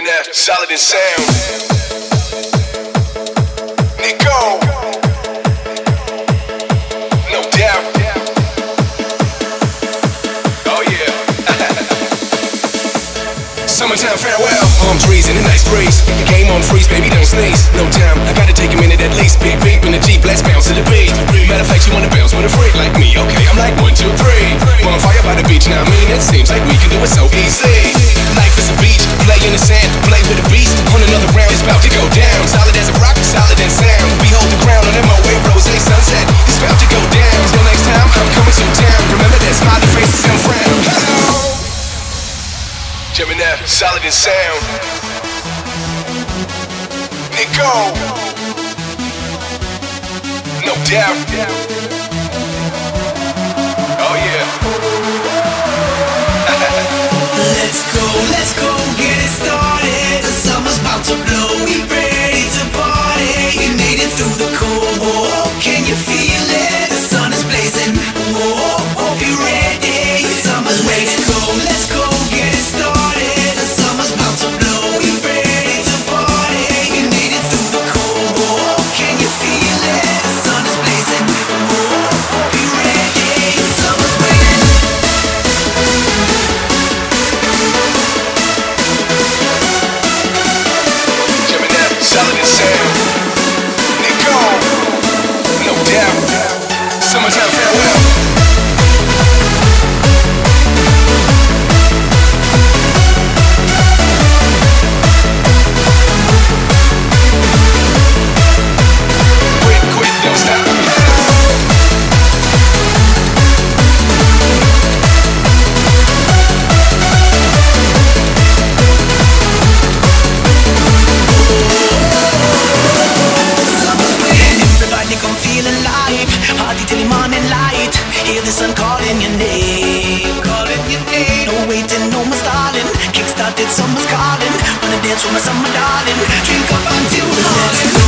finesse, solid and sound. Nicco. No doubt. Oh, summertime farewell. Palm trees in the nice breeze. Game on freeze, baby, don't sneeze. No time, I gotta take a minute at least. Big vape in the Jeep, let's bounce to the beat. Matter of fact, solid and sound. Nicco, no doubt. Party till the morning light. Hear the sun calling your name. Calling your name. No waiting, no more stalling. Kickstarted, summer's calling. Wanna dance with my summer darling. Drink up until morning.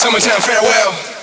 Summertime farewell.